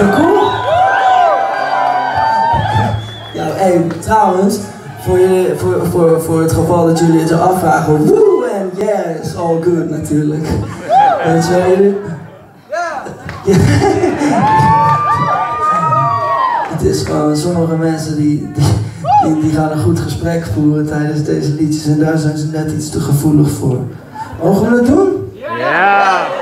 dat cool? Ja, hey, trouwens, voor, je, voor, voor, voor het geval dat jullie het zo afvragen, woe en yeah is all good natuurlijk. Weet je jullie? Ja. Het is gewoon, sommige mensen die, die, die, die gaan een goed gesprek voeren tijdens deze liedjes en daar zijn ze net iets te gevoelig voor. Mogen we dat doen? Ja!